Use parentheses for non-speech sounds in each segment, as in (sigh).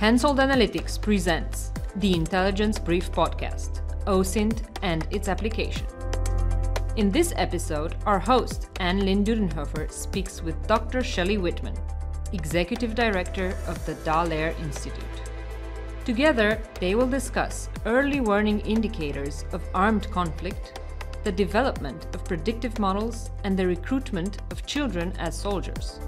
Hensoldt Analytics presents the Intelligence Brief Podcast, OSINT and its application. In this episode, our host, Anne Lynn Dudenhöfer, speaks with Dr. Shelly Whitman, Executive Director of the Dallaire Institute. Together, they will discuss early warning indicators of armed conflict, the development of predictive models, and the recruitment of children as soldiers.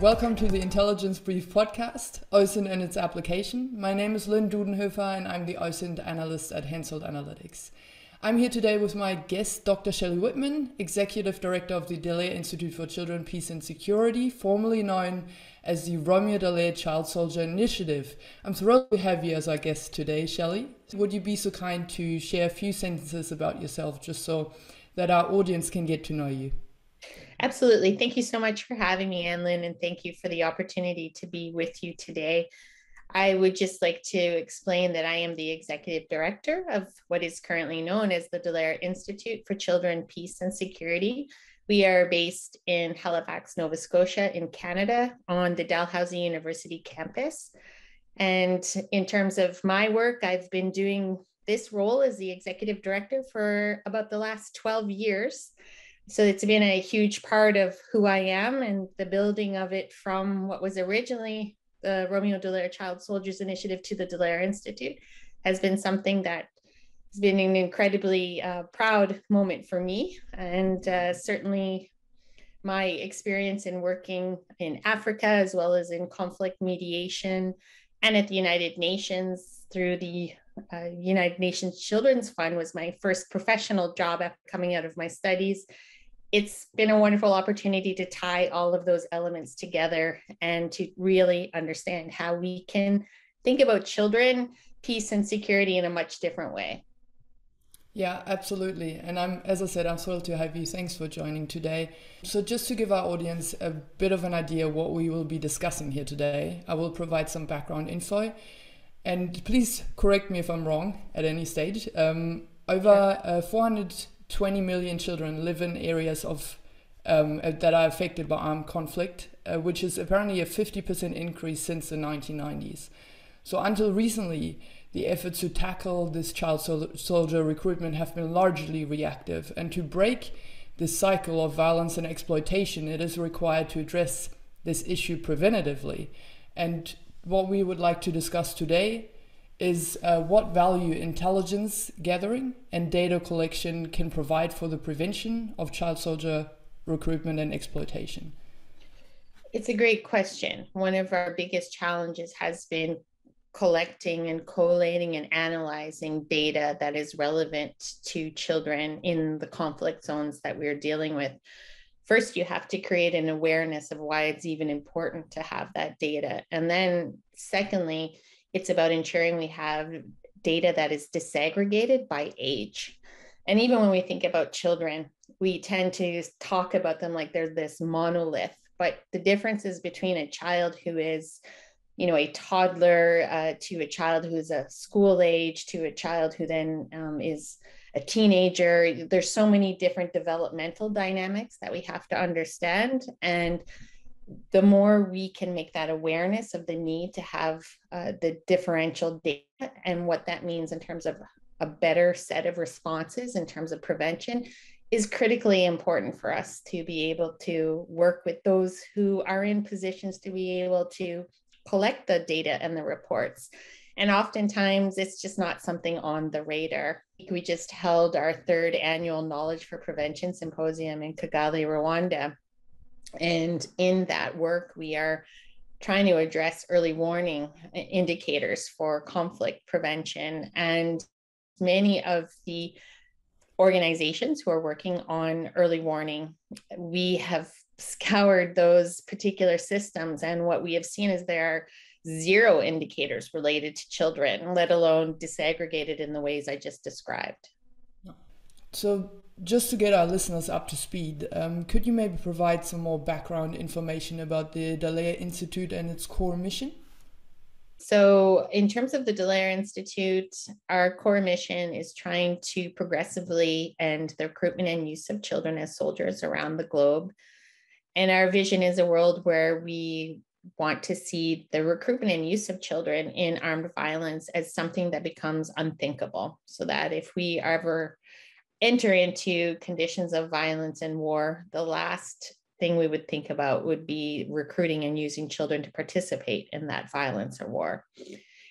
Welcome to the Intelligence Brief podcast, OSINT and its application. My name is Lynn Dudenhöfer and I'm the OSINT analyst at Hensoldt Analytics. I'm here today with my guest, Dr. Shelly Whitman, Executive Director of the Dallaire Institute for Children, Peace and Security, formerly known as the Romeo Dallaire Child Soldier Initiative. I'm thrilled to have you as our guest today, Shelly. Would you be so kind to share a few sentences about yourself just so that our audience can get to know you? Absolutely. Thank you so much for having me, Anne-Lynn, and thank you for the opportunity to be with you today. I would just like to explain that I am the executive director of what is currently known as the Dallaire Institute for Children, Peace and Security. We are based in Halifax, Nova Scotia, in Canada, on the Dalhousie University campus. And in terms of my work, I've been doing this role as the executive director for about the last 12 years so it's been a huge part of who I am and the building of it from what was originally the Romeo Dallaire Child Soldiers Initiative to the Dallaire Institute has been something that has been an incredibly uh, proud moment for me. And uh, certainly my experience in working in Africa as well as in conflict mediation and at the United Nations through the uh, United Nations Children's Fund was my first professional job after coming out of my studies it's been a wonderful opportunity to tie all of those elements together and to really understand how we can think about children, peace, and security in a much different way. Yeah, absolutely. And I'm, as I said, I'm thrilled to have you. Thanks for joining today. So, just to give our audience a bit of an idea what we will be discussing here today, I will provide some background info. And please correct me if I'm wrong at any stage. Um, over uh, 400 20 million children live in areas of um, uh, that are affected by armed conflict, uh, which is apparently a 50% increase since the 1990s. So until recently, the efforts to tackle this child sol- soldier recruitment have been largely reactive. And to break this cycle of violence and exploitation, it is required to address this issue preventatively. And what we would like to discuss today is uh, what value intelligence gathering and data collection can provide for the prevention of child soldier recruitment and exploitation? It's a great question. One of our biggest challenges has been collecting and collating and analyzing data that is relevant to children in the conflict zones that we're dealing with. First, you have to create an awareness of why it's even important to have that data. And then, secondly, it's about ensuring we have data that is disaggregated by age. And even when we think about children, we tend to talk about them like they're this monolith. But the differences between a child who is, you know, a toddler uh, to a child who's a school age to a child who then um, is a teenager, there's so many different developmental dynamics that we have to understand. And the more we can make that awareness of the need to have uh, the differential data and what that means in terms of a better set of responses in terms of prevention is critically important for us to be able to work with those who are in positions to be able to collect the data and the reports. And oftentimes it's just not something on the radar. We just held our third annual Knowledge for Prevention Symposium in Kigali, Rwanda. And in that work, we are trying to address early warning indicators for conflict prevention. And many of the organizations who are working on early warning, we have scoured those particular systems. And what we have seen is there are zero indicators related to children, let alone disaggregated in the ways I just described. So, just to get our listeners up to speed, um, could you maybe provide some more background information about the Dallaire Institute and its core mission? So, in terms of the Dallaire Institute, our core mission is trying to progressively end the recruitment and use of children as soldiers around the globe. And our vision is a world where we want to see the recruitment and use of children in armed violence as something that becomes unthinkable. So that if we ever enter into conditions of violence and war, the last thing we would think about would be recruiting and using children to participate in that violence or war.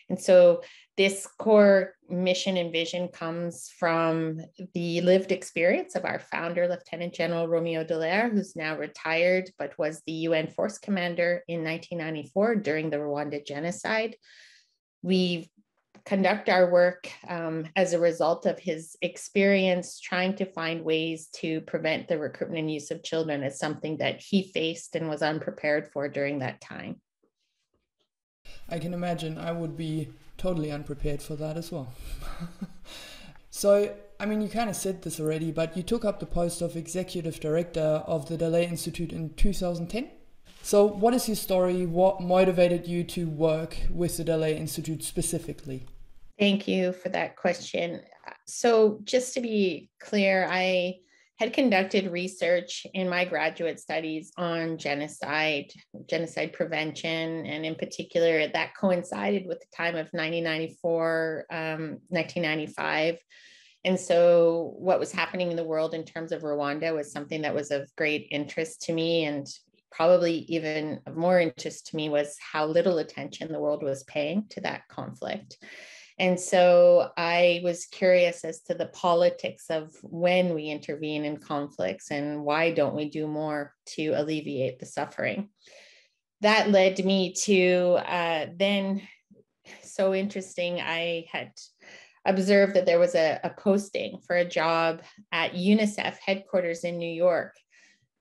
And so this core mission and vision comes from the lived experience of our founder, Lieutenant General Romeo Dallaire, who's now retired, but was the UN force commander in 1994 during the Rwanda genocide. We conduct our work um, as a result of his experience trying to find ways to prevent the recruitment and use of children as something that he faced and was unprepared for during that time. I can imagine I would be totally unprepared for that as well. (laughs) so, I mean, you kind of said this already, but you took up the post of executive director of the Dallaire Institute in 2010. So, what is your story? What motivated you to work with the Dallaire Institute specifically? Thank you for that question. So, just to be clear, I had conducted research in my graduate studies on genocide, genocide prevention, and in particular, that coincided with the time of 1994, um, 1995. And so, what was happening in the world in terms of Rwanda was something that was of great interest to me. And probably even of more interest to me was how little attention the world was paying to that conflict. And so I was curious as to the politics of when we intervene in conflicts and why don't we do more to alleviate the suffering. That led me to uh, then, so interesting, I had observed that there was a, a posting for a job at UNICEF headquarters in New York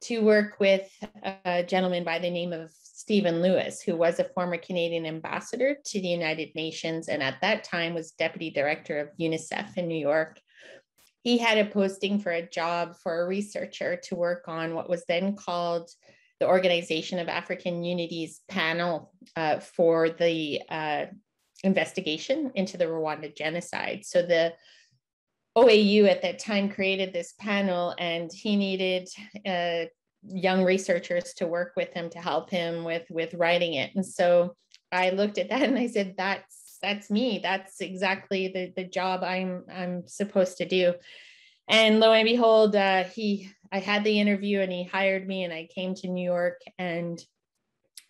to work with a gentleman by the name of Stephen Lewis, who was a former Canadian ambassador to the United Nations and at that time was deputy director of UNICEF in New York. He had a posting for a job for a researcher to work on what was then called the Organization of African Unity's panel uh, for the uh, investigation into the Rwanda genocide. So the OAU at that time created this panel, and he needed uh, young researchers to work with him to help him with with writing it. And so I looked at that (laughs) and I said, "That's that's me. That's exactly the the job I'm I'm supposed to do." And lo and behold, uh, he I had the interview and he hired me, and I came to New York. And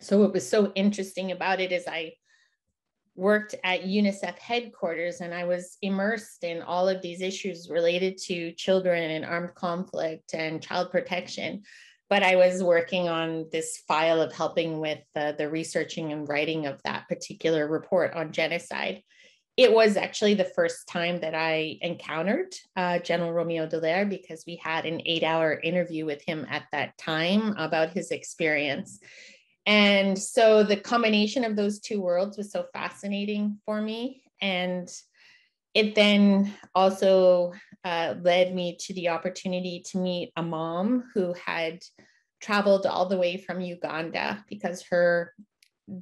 so what was so interesting about it is I worked at UNICEF headquarters and I was immersed in all of these issues related to children and armed conflict and child protection. But I was working on this file of helping with uh, the researching and writing of that particular report on genocide. It was actually the first time that I encountered uh, General Romeo Dallaire because we had an eight hour interview with him at that time about his experience. And so the combination of those two worlds was so fascinating for me. And it then also uh, led me to the opportunity to meet a mom who had traveled all the way from Uganda because her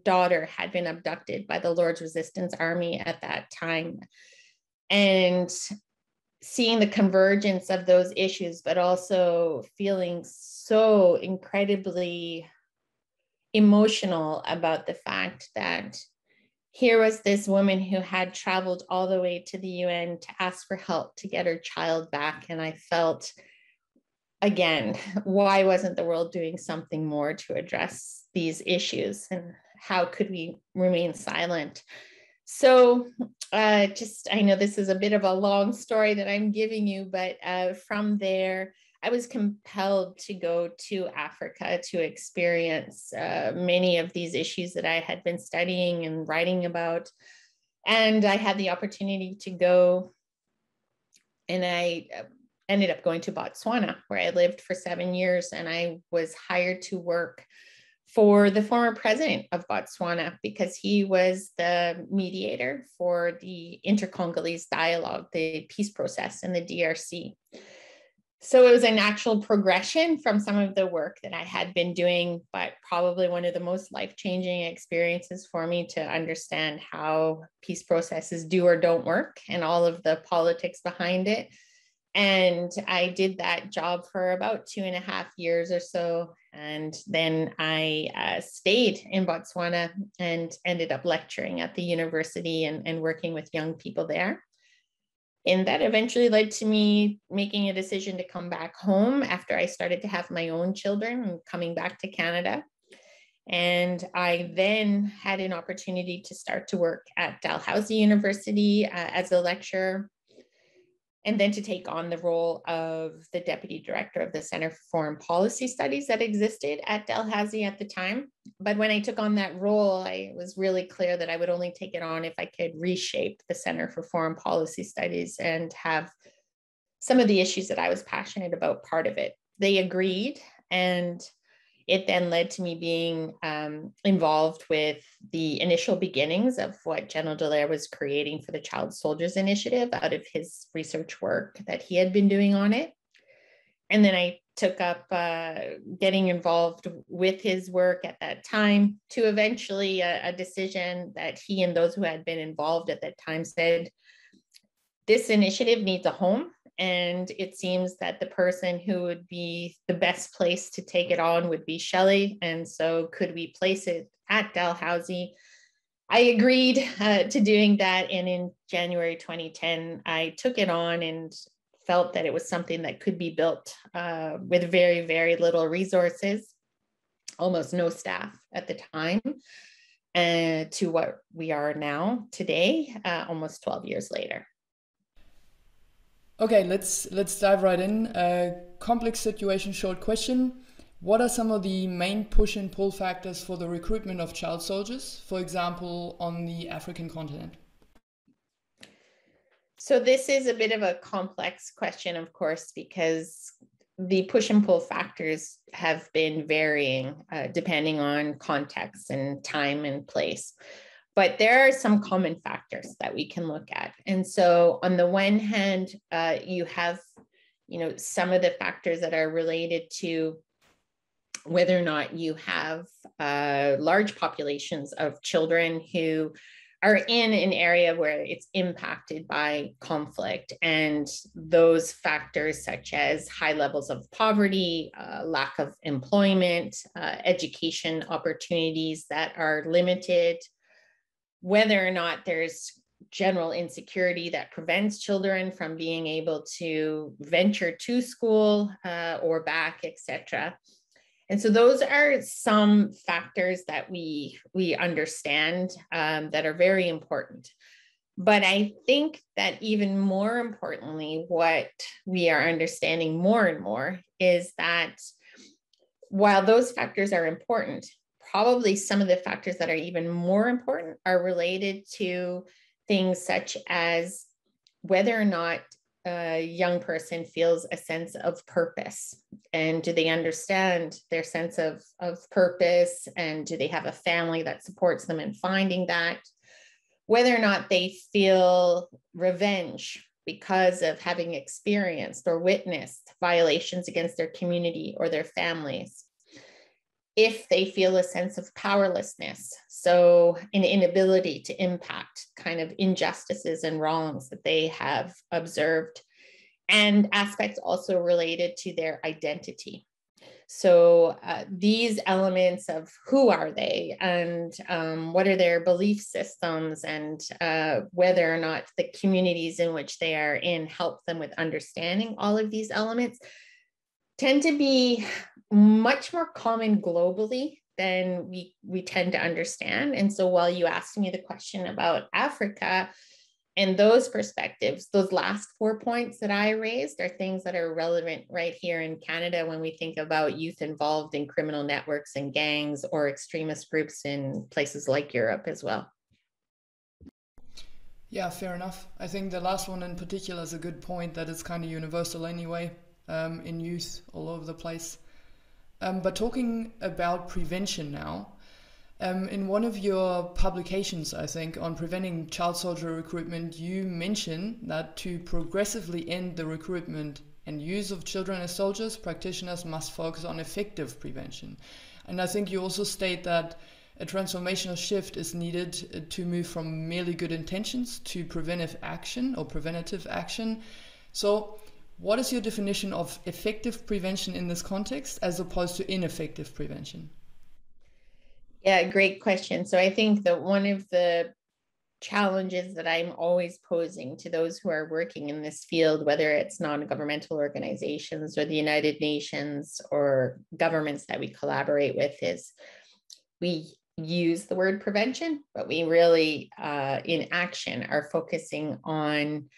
daughter had been abducted by the Lord's Resistance Army at that time. And seeing the convergence of those issues, but also feeling so incredibly emotional about the fact that here was this woman who had traveled all the way to the UN to ask for help to get her child back. And I felt, again, (laughs) why wasn't the world doing something more to address these issues? And how could we remain silent? So, uh, just I know this is a bit of a long story that I'm giving you, but uh, from there, I was compelled to go to Africa to experience uh, many of these issues that I had been studying and writing about. And I had the opportunity to go, and I uh, ended up going to Botswana, where I lived for seven years. And I was hired to work for the former president of Botswana because he was the mediator for the inter Congolese dialogue, the peace process in the DRC. So it was an actual progression from some of the work that I had been doing, but probably one of the most life changing experiences for me to understand how peace processes do or don't work and all of the politics behind it. And I did that job for about two and a half years or so. And then I uh, stayed in Botswana and ended up lecturing at the university and, and working with young people there. And that eventually led to me making a decision to come back home after I started to have my own children and coming back to Canada. And I then had an opportunity to start to work at Dalhousie University uh, as a lecturer and then to take on the role of the deputy director of the Center for Foreign Policy Studies that existed at Dalhousie at the time. But when I took on that role, I was really clear that I would only take it on if I could reshape the Center for Foreign Policy Studies and have some of the issues that I was passionate about part of it. They agreed, and it then led to me being um, involved with the initial beginnings of what General Dallaire was creating for the Child Soldiers Initiative out of his research work that he had been doing on it. And then I took up uh, getting involved with his work at that time to eventually a, a decision that he and those who had been involved at that time said this initiative needs a home and it seems that the person who would be the best place to take it on would be Shelly. And so, could we place it at Dalhousie? I agreed uh, to doing that. And in January 2010, I took it on and felt that it was something that could be built uh, with very, very little resources, almost no staff at the time, uh, to what we are now today, uh, almost 12 years later. Okay, let's let's dive right in. Uh, complex situation, short question. What are some of the main push and pull factors for the recruitment of child soldiers, for example, on the African continent? So this is a bit of a complex question, of course, because the push and pull factors have been varying uh, depending on context and time and place but there are some common factors that we can look at. And so on the one hand uh, you have you know some of the factors that are related to whether or not you have uh, large populations of children who are in an area where it's impacted by conflict. And those factors such as high levels of poverty uh, lack of employment uh, education opportunities that are limited whether or not there's general insecurity that prevents children from being able to venture to school uh, or back, etc. And so those are some factors that we we understand um, that are very important. But I think that even more importantly, what we are understanding more and more is that while those factors are important, probably some of the factors that are even more important are related to things such as whether or not a young person feels a sense of purpose and do they understand their sense of, of purpose and do they have a family that supports them in finding that? Whether or not they feel revenge because of having experienced or witnessed violations against their community or their families if they feel a sense of powerlessness, so an inability to impact kind of injustices and wrongs that they have observed, and aspects also related to their identity. So uh, these elements of who are they and um, what are their belief systems and uh, whether or not the communities in which they are in help them with understanding all of these elements tend to be much more common globally than we we tend to understand. And so while you asked me the question about Africa and those perspectives, those last four points that I raised are things that are relevant right here in Canada when we think about youth involved in criminal networks and gangs or extremist groups in places like Europe as well. Yeah, fair enough. I think the last one in particular is a good point that it's kind of universal anyway um, in youth all over the place. Um, but talking about prevention now, um, in one of your publications, I think, on preventing child soldier recruitment, you mention that to progressively end the recruitment and use of children as soldiers, practitioners must focus on effective prevention. And I think you also state that a transformational shift is needed uh, to move from merely good intentions to preventive action or preventative action. So, what is your definition of effective prevention in this context as opposed to ineffective prevention? Yeah, great question. So, I think that one of the challenges that I'm always posing to those who are working in this field, whether it's non governmental organizations or the United Nations or governments that we collaborate with, is we use the word prevention, but we really, uh, in action, are focusing on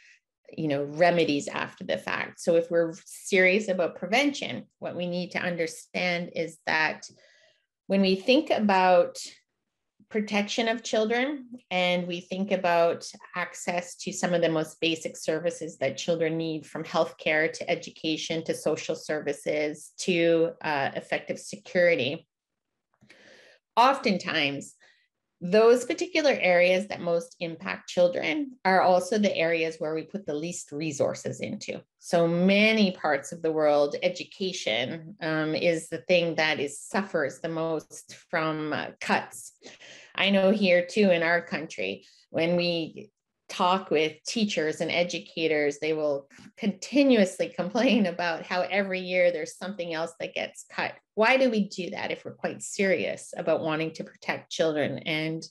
you know remedies after the fact. So if we're serious about prevention what we need to understand is that when we think about protection of children and we think about access to some of the most basic services that children need from healthcare to education to social services to uh, effective security oftentimes those particular areas that most impact children are also the areas where we put the least resources into. So many parts of the world, education um, is the thing that is suffers the most from uh, cuts. I know here too in our country, when we talk with teachers and educators, they will continuously (laughs) complain about how every year there's something else that gets cut. Why do we do that if we're quite serious about wanting to protect children? And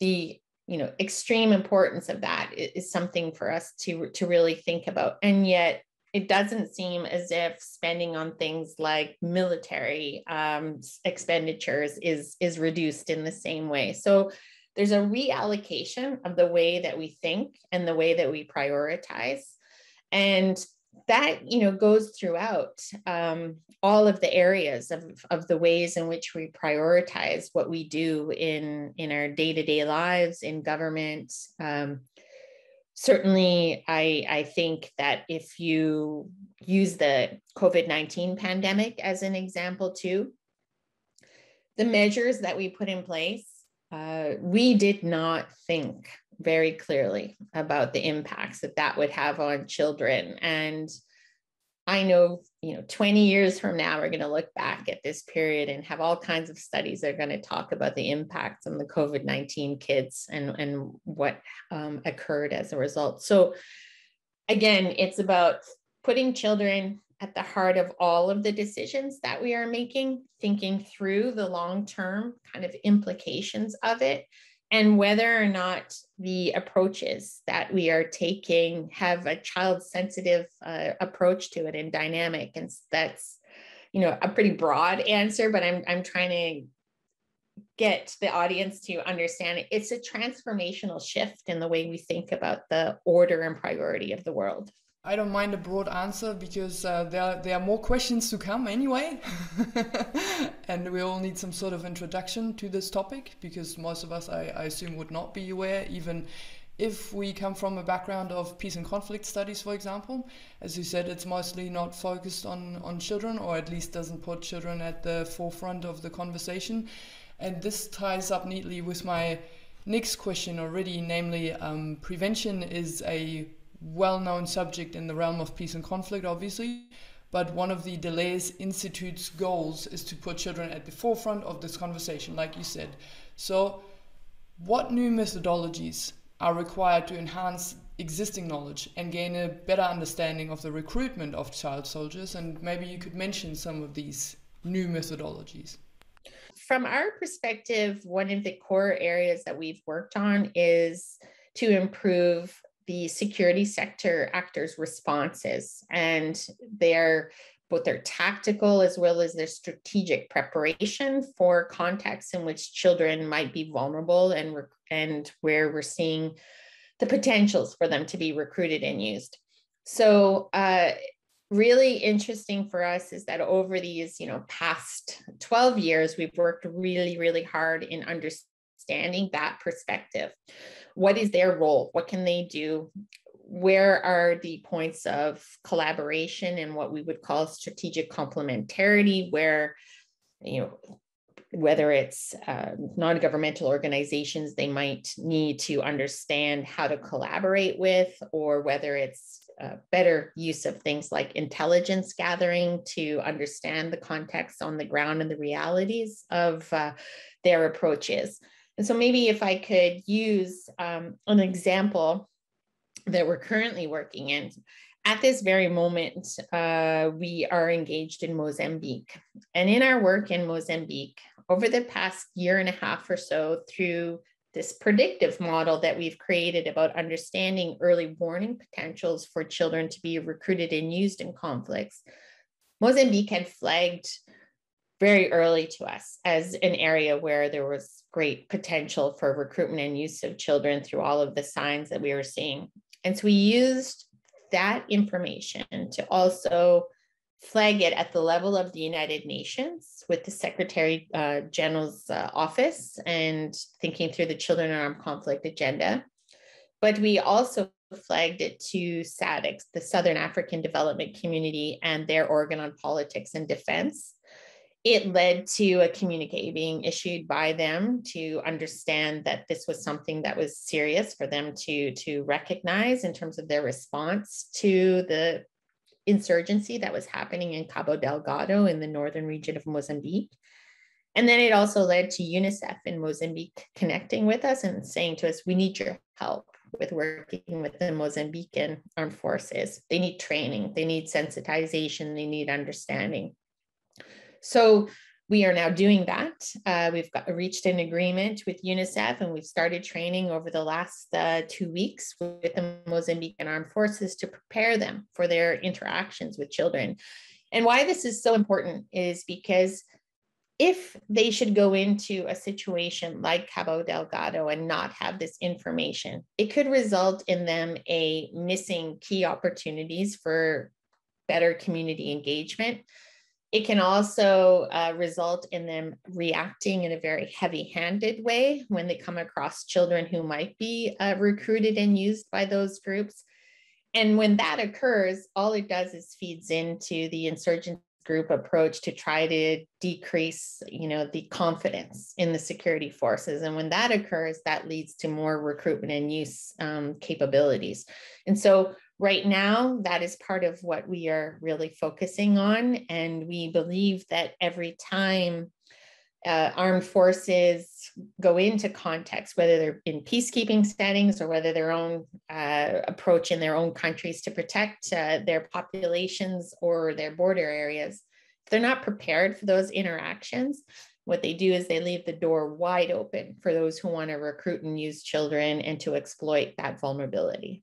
the you know extreme importance of that is something for us to to really think about and yet it doesn't seem as if spending on things like military um, expenditures is is reduced in the same way so there's a reallocation of the way that we think and the way that we prioritize. And that you know goes throughout um, all of the areas of, of the ways in which we prioritize what we do in in our day-to-day lives in government. Um, certainly i i think that if you use the covid-19 pandemic as an example too the measures that we put in place uh, we did not think very clearly about the impacts that that would have on children. And i know you know 20 years from now we're going to look back at this period and have all kinds of studies that are going to talk about the impacts on the covid-19 kids and and what um, occurred as a result. So again it's about putting children at the heart of all of the decisions that we are making thinking through the long term kind of implications of it and whether or not the approaches that we are taking have a child sensitive uh, approach to it and dynamic and that's you know a pretty broad answer but i'm i'm trying to get the audience to understand it. it's a transformational shift in the way we think about the order and priority of the world I don't mind a broad answer because uh, there, there are more questions to come anyway. (laughs) and we all need some sort of introduction to this topic because most of us, I, I assume, would not be aware, even if we come from a background of peace and conflict studies, for example. As you said, it's mostly not focused on, on children, or at least doesn't put children at the forefront of the conversation. And this ties up neatly with my next question already, namely, um, prevention is a well known subject in the realm of peace and conflict, obviously. But one of the Dallaire Institute's goals is to put children at the forefront of this conversation, like you said. So, what new methodologies are required to enhance existing knowledge and gain a better understanding of the recruitment of child soldiers? And maybe you could mention some of these new methodologies. From our perspective, one of the core areas that we've worked on is to improve the security sector actors' responses, and their both their tactical as well as their strategic preparation for contexts in which children might be vulnerable and and where we're seeing the potentials for them to be recruited and used. So uh, really interesting for us is that over these you know past 12 years we've worked really really hard in understanding that perspective what is their role? What can they do? Where are the points of collaboration and what we would call strategic complementarity, where, you know, whether it's uh, non governmental organizations they might need to understand how to collaborate with, or whether it's uh, better use of things like intelligence gathering to understand the context on the ground and the realities of uh, their approaches. And so maybe if I could use um, an example that we're currently working in. At this very moment, uh, we are engaged in Mozambique. And in our work in Mozambique, over the past year and a half or so, through this predictive model that we've created about understanding early warning potentials for children to be recruited and used in conflicts, Mozambique had flagged very early to us as an area where there was great potential for recruitment and use of children through all of the signs that we were seeing. And so we used that information to also flag it at the level of the United Nations with the Secretary uh, General's uh, office and thinking through the children in armed conflict agenda. But we also flagged it to SADC, the Southern African Development Community, and their organ on politics and defense. It led to a communique being issued by them to understand that this was something that was serious for them to, to recognize in terms of their response to the insurgency that was happening in Cabo Delgado in the northern region of Mozambique. And then it also led to UNICEF in Mozambique connecting with us and saying to us, we need your help with working with the Mozambican armed forces. They need training, they need sensitization, they need understanding. So we are now doing that. Uh, we've got, reached an agreement with UNICEF and we've started training over the last uh, two weeks with the Mozambican Armed Forces to prepare them for their interactions with children. And why this is so important is because if they should go into a situation like Cabo Delgado and not have this information, it could result in them a missing key opportunities for better community engagement it can also uh, result in them reacting in a very heavy handed way when they come across children who might be uh, recruited and used by those groups. And when that occurs, all it does is feeds into the insurgent group approach to try to decrease you know the confidence in the security forces and when that occurs that leads to more recruitment and use um, capabilities and so right now, that is part of what we are really focusing on. And we believe that every time uh, armed forces go into context, whether they're in peacekeeping settings or whether their own uh, approach in their own countries to protect uh, their populations or their border areas, if they're not prepared for those interactions, what they do is they leave the door wide open for those who want to recruit and use children and to exploit that vulnerability.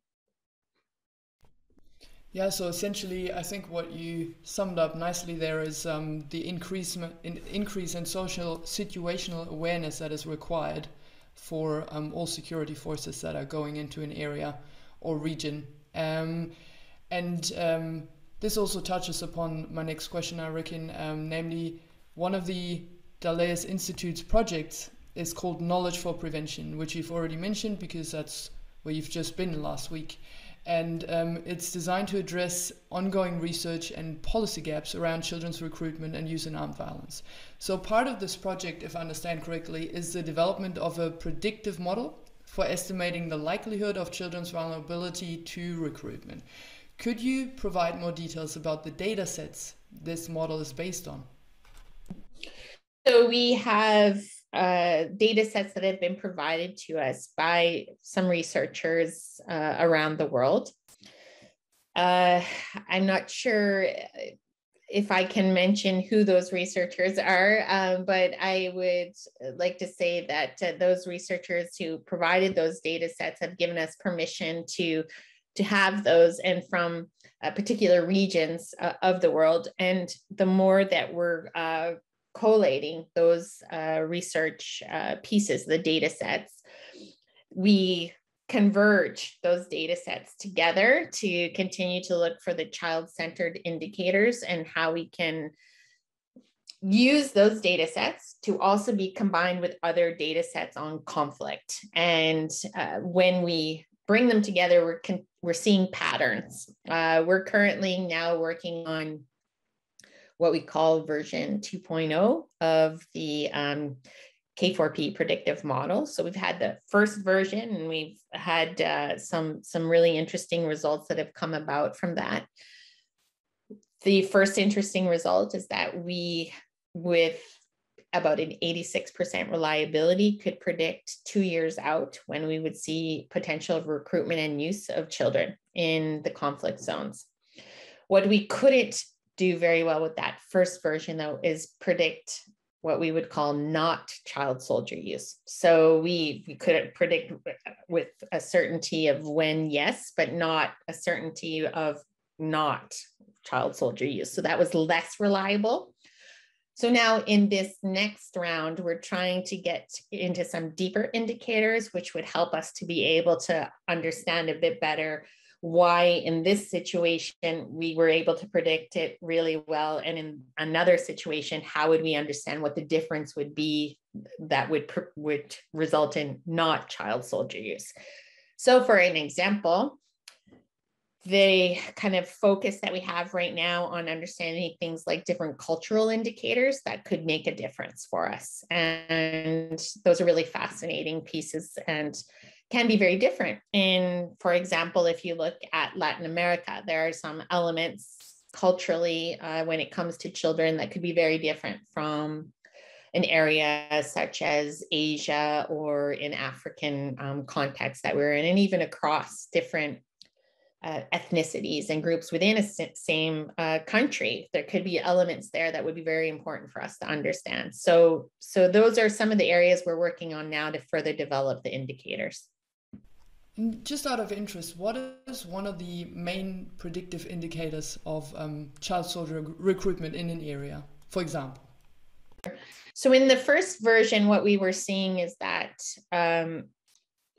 Yeah, so essentially, I think what you summed up nicely there is um, the increase in, increase in social situational awareness that is required for um, all security forces that are going into an area or region. Um, and um, this also touches upon my next question, I reckon, um, namely, one of the Dallaire Institute's projects is called Knowledge for Prevention, which you've already mentioned because that's where you've just been last week and um, it's designed to address ongoing research and policy gaps around children's recruitment and use in armed violence. So, part of this project, if I understand correctly, is the development of a predictive model for estimating the likelihood of children's vulnerability to recruitment. Could you provide more details about the data sets this model is based on? So, we have uh, data sets that have been provided to us by some researchers uh, around the world. Uh, I'm not sure if I can mention who those researchers are, um, but I would like to say that uh, those researchers who provided those data sets have given us permission to, to have those and from uh, particular regions of the world. And the more that we're collating those uh, research uh, pieces, the data sets, we converge those data sets together to continue to look for the child-centered indicators and how we can use those data sets to also be combined with other data sets on conflict. And uh, when we bring them together, we're, we're seeing patterns. Uh, we're currently now working on what we call version 2.0 of the um, K4P predictive model. So we've had the first version, and we've had uh, some some really interesting results that have come about from that. The first interesting result is that we, with about an 86% reliability, could predict two years out when we would see potential recruitment and use of children in the conflict zones. What we couldn't do very well with that first version, though, is predict what we would call not child soldier use. So we, we could predict with a certainty of when yes, but not a certainty of not child soldier use. So that was less reliable. So now in this next round, we're trying to get into some deeper indicators, which would help us to be able to understand a bit better why in this situation we were able to predict it really well and in another situation how would we understand what the difference would be that would would result in not child soldier use? So for an example the kind of focus that we have right now on understanding things like different cultural indicators that could make a difference for us. And those are really fascinating pieces and can be very different. And for example, if you look at Latin America, there are some elements culturally uh, when it comes to children that could be very different from an area such as Asia or in African um, contexts that we're in, and even across different uh, ethnicities and groups within a same uh, country. There could be elements there that would be very important for us to understand. So so those are some of the areas we're working on now to further develop the indicators just out of interest, what is one of the main predictive indicators of um, child soldier recruitment in an area, for example? So, in the first version, what we were seeing is that um,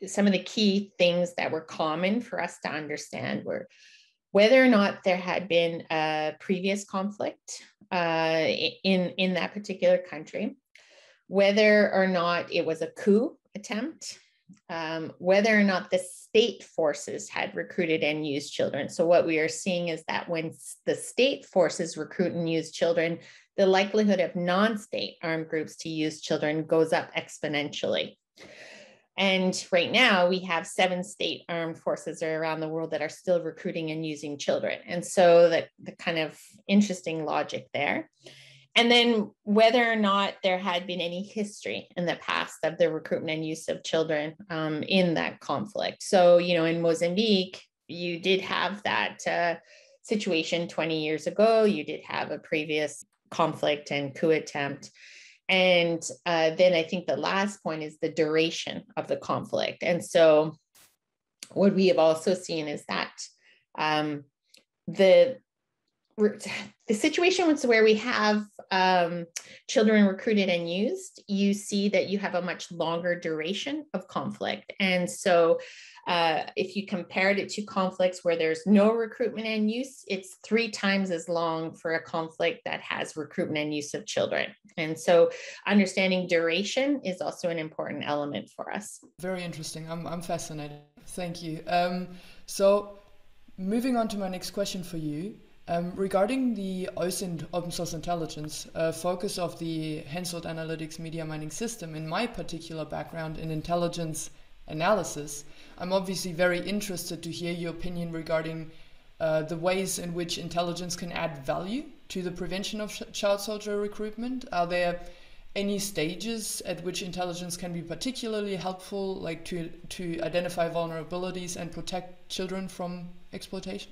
some of the key things that were common for us to understand were whether or not there had been a previous conflict uh, in, in that particular country, whether or not it was a coup attempt um, whether or not the state forces had recruited and used children. So, what we are seeing is that when the state forces recruit and use children, the likelihood of non state armed groups to use children goes up exponentially. And right now, we have seven state armed forces around the world that are still recruiting and using children. And so, the, the kind of interesting logic there and then whether or not there had been any history in the past of the recruitment and use of children um, in that conflict. So, you know, in Mozambique, you did have that uh, situation 20 years ago. You did have a previous conflict and coup attempt. And uh, then I think the last point is the duration of the conflict. And so, what we have also seen is that um, the the situation was where we have um, children recruited and used, you see that you have a much longer duration of conflict. And so, uh, if you compared it to conflicts where there's no recruitment and use, it's three times as long for a conflict that has recruitment and use of children. And so, understanding duration is also an important element for us. Very interesting. I'm, I'm fascinated. Thank you. Um, so, moving on to my next question for you. Um, regarding the OSINT open source intelligence, uh, focus of the Hensoldt Analytics media mining system, in my particular background in intelligence analysis, I'm obviously very interested to hear your opinion regarding uh, the ways in which intelligence can add value to the prevention of child soldier recruitment. Are there any stages at which intelligence can be particularly helpful, like to, to identify vulnerabilities and protect children from exploitation?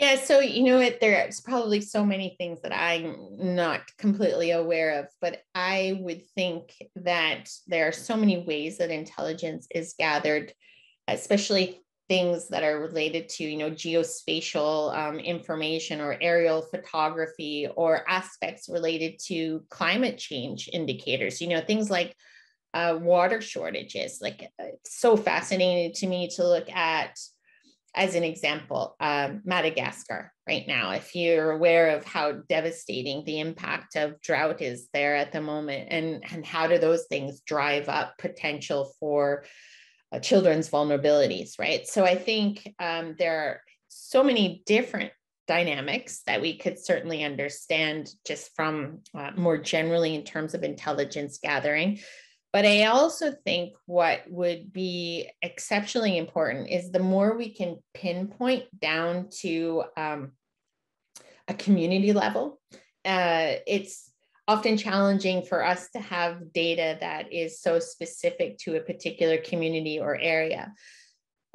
Yeah, so you know what, there's probably so many things that I'm not completely aware of, but I would think that there are so many ways that intelligence is gathered, especially things that are related to you know geospatial um, information or aerial photography or aspects related to climate change indicators you know things like uh, water shortages like it's so fascinating to me to look at as an example, um, Madagascar right now, if you're aware of how devastating the impact of drought is there at the moment, and, and how do those things drive up potential for uh, children's vulnerabilities, right? So I think um, there are so many different dynamics that we could certainly understand just from uh, more generally in terms of intelligence gathering. But I also think what would be exceptionally important is the more we can pinpoint down to um, a community level, uh, it's often challenging for us to have data that is so specific to a particular community or area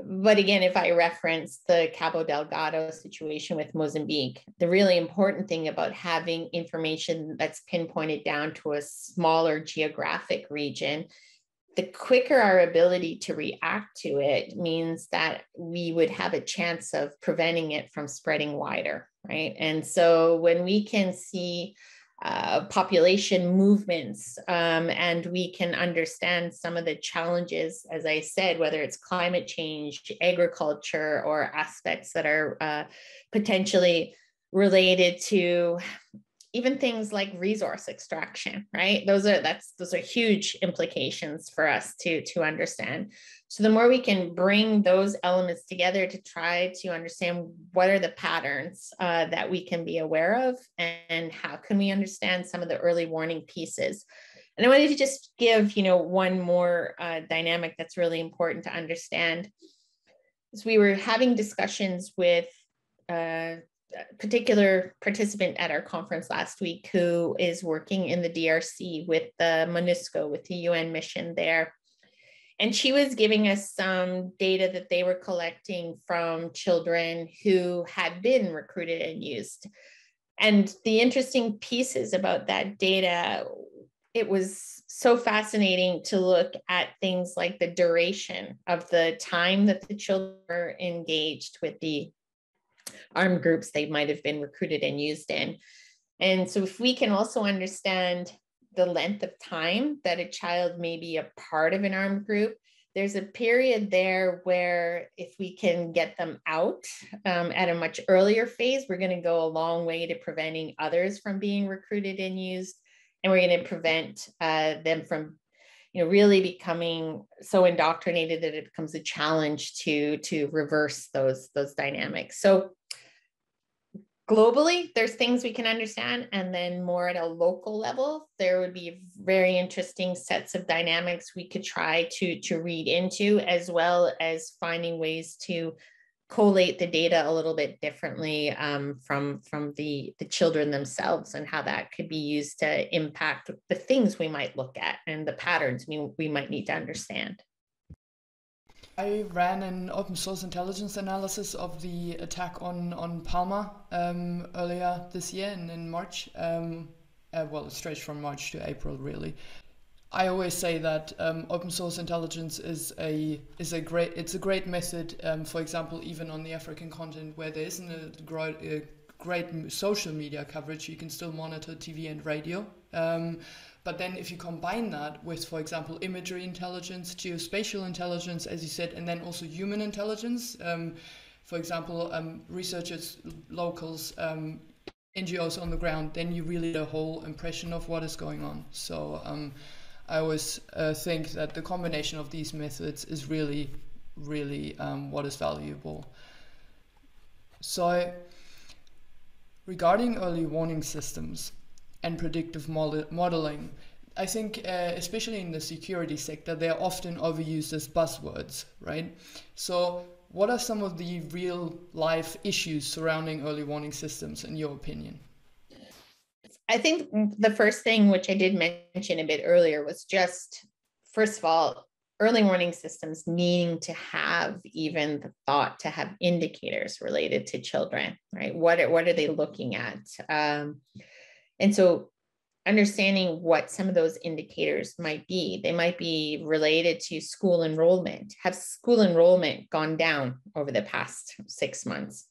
but again, if I reference the Cabo Delgado situation with Mozambique, the really important thing about having information that's pinpointed down to a smaller geographic region, the quicker our ability to react to it means that we would have a chance of preventing it from spreading wider, right? And so when we can see uh, population movements, um, and we can understand some of the challenges, as I said, whether it's climate change, agriculture, or aspects that are uh, potentially related to even things like resource extraction right? Those are that's those are huge implications for us to to understand so the more we can bring those elements together to try to understand what are the patterns uh, that we can be aware of and how can we understand some of the early warning pieces and i wanted to just give you know one more uh, dynamic that's really important to understand as we were having discussions with a particular participant at our conference last week who is working in the DRC with the MONUSCO, with the UN mission there. And she was giving us some data that they were collecting from children who had been recruited and used. And the interesting pieces about that data, it was so fascinating to look at things like the duration of the time that the children were engaged with the armed groups they might have been recruited and used in. And so, if we can also understand the length of time that a child may be a part of an armed group, there's a period there where if we can get them out um, at a much earlier phase, we're going to go a long way to preventing others from being recruited and used. And we're going to prevent uh, them from you know really becoming so indoctrinated that it becomes a challenge to to reverse those those dynamics so globally there's things we can understand and then more at a local level there would be very interesting sets of dynamics we could try to to read into as well as finding ways to collate the data a little bit differently um, from from the the children themselves and how that could be used to impact the things we might look at and the patterns we, we might need to understand I ran an open source intelligence analysis of the attack on on Palma um, earlier this year in, in March. Um, uh, well, it stretched from March to April, really. I always say that um, open source intelligence is a is a great it's a great method. Um, for example, even on the African continent where there isn't a a great social media coverage, you can still monitor TV and radio. But then if you combine that with, for example, imagery intelligence, geospatial intelligence, as you said, and then also human intelligence. Um, for example, um, researchers, locals, um, NGOs on the ground, then you really get a whole impression of what is going on. So um, I always uh, think that the combination of these methods is really, really um, what is valuable. So, regarding early warning systems and predictive model- modeling, I think, uh, especially in the security sector, they're often overused as buzzwords, right? So, what are some of the real life issues surrounding early warning systems, in your opinion? I think the first thing, which I did mention a bit earlier, was just first of all, early warning systems needing to have even the thought to have indicators related to children, right? What are, what are they looking at? Um, and so understanding what some of those indicators might be. They might be related to school enrollment. Have school enrollment gone down over the past six months?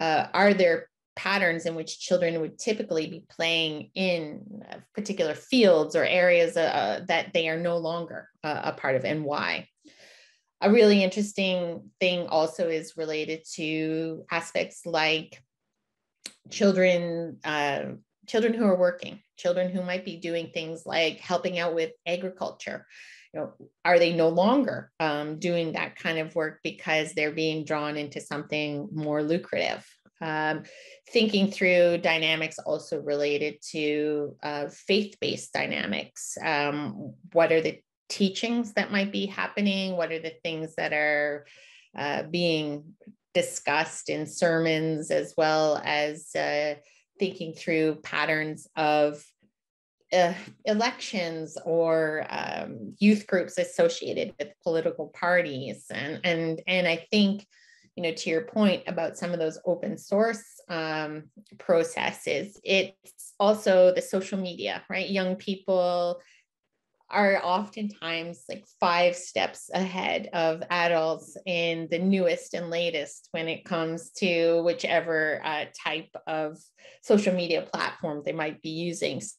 Uh, are there patterns in which children would typically be playing in uh, particular fields or areas uh, that they are no longer uh, a part of and why. A really interesting thing also is related to aspects like children uh, children who are working children who might be doing things like helping out with agriculture you know, are they no longer um, doing that kind of work because they're being drawn into something more lucrative Um, thinking through dynamics also related to uh, faith based dynamics. Um, what are the teachings that might be happening? What are the things that are uh, being discussed in sermons, as well as uh, thinking through patterns of uh, elections or um, youth groups associated with political parties. And and and i think you know to your point about some of those open source um, processes it's also the social media right? Young people are oftentimes like five steps ahead of adults in the newest and latest when it comes to whichever uh, type of social media platform they might be using so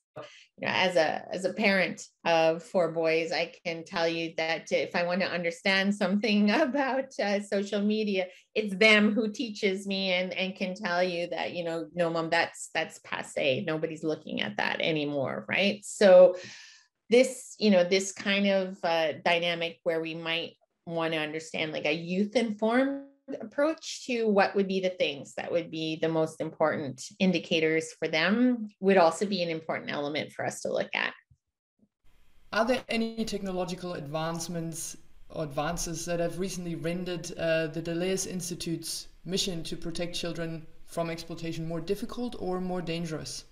you know, as a as a parent of four boys, I can tell you that if I want to understand something (laughs) about uh, social media, it's them who teaches me and and can tell you that you know, no, mom, that's that's passe. Nobody's looking at that anymore, right? So this you know this kind of uh, dynamic where we might want to understand like a youth informed approach to what would be the things that would be the most important indicators for them would also be an important element for us to look at. Are there any technological advancements or advances that have recently rendered uh, the Dallaire Institute's mission to protect children from exploitation more difficult or more dangerous?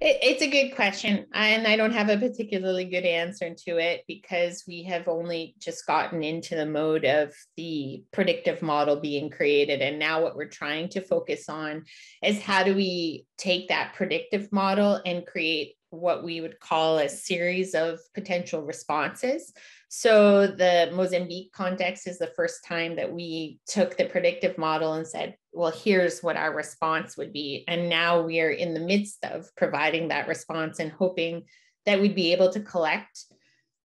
It, it's a good question. And I don't have a particularly good answer to it because we have only just gotten into the mode of the predictive model being created. And now what we're trying to focus on is how do we take that predictive model and create what we would call a series of potential responses. So the Mozambique context is the first time that we took the predictive model and said, well, here's what our response would be. And now we are in the midst of providing that response and hoping that we'd be able to collect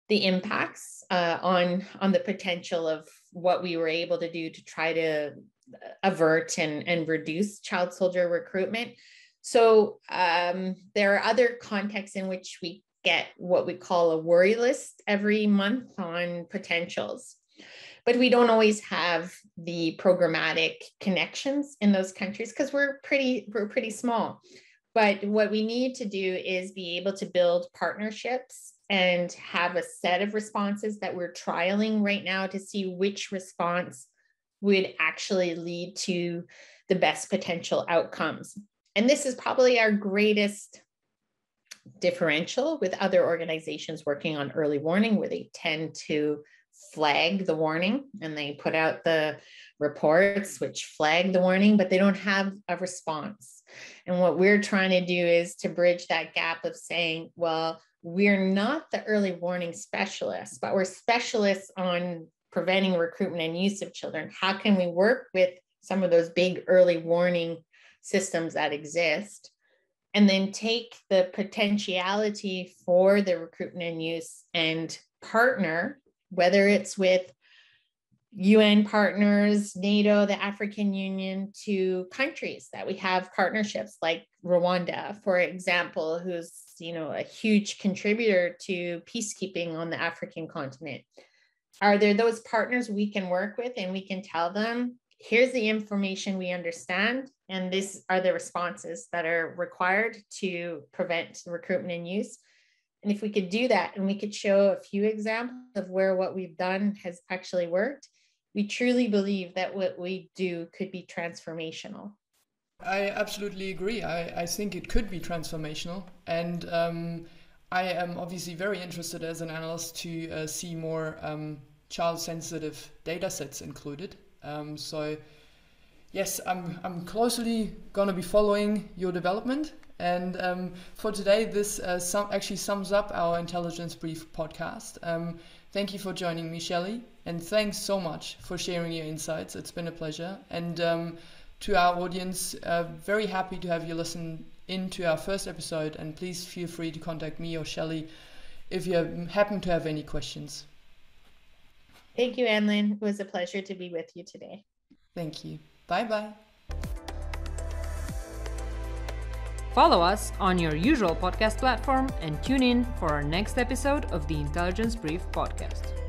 the impacts uh, on, on the potential of what we were able to do to try to avert and, and reduce child soldier recruitment. So um, there are other contexts in which we get what we call a worry list every month on potentials. But we don't always have the programmatic connections in those countries because we're pretty we're pretty small. But what we need to do is be able to build partnerships and have a set of responses that we're trialing right now to see which response would actually lead to the best potential outcomes. And this is probably our greatest differential with other organizations working on early warning, where they tend to flag the warning and they put out the reports which flag the warning, but they don't have a response. And what we're trying to do is to bridge that gap of saying, well, we're not the early warning specialists, but we're specialists on preventing recruitment and use of children. How can we work with some of those big early warning systems that exist and then take the potentiality for the recruitment and use and partner, whether it's with UN partners, NATO, the African Union, to countries that we have partnerships like Rwanda, for example, who's you know a huge contributor to peacekeeping on the African continent. Are there those partners we can work with and we can tell them here's the information we understand, and these are the responses that are required to prevent recruitment and use. And if we could do that and we could show a few examples of where what we've done has actually worked, we truly believe that what we do could be transformational. I absolutely agree. I, I think it could be transformational. And um, I am obviously very interested as an analyst to uh, see more um, child sensitive data sets included. Um, so, yes, I'm, I'm closely going to be following your development. And um, for today, this uh, sum, actually sums up our Intelligence Brief podcast. Um, thank you for joining me, Shelly. And thanks so much for sharing your insights. It's been a pleasure. And um, to our audience, uh, very happy to have you listen into our first episode. And please feel free to contact me or Shelly if you happen to have any questions. Thank you, Anne-Lynn. It was a pleasure to be with you today. Thank you. Bye bye. Follow us on your usual podcast platform and tune in for our next episode of the Intelligence Brief podcast.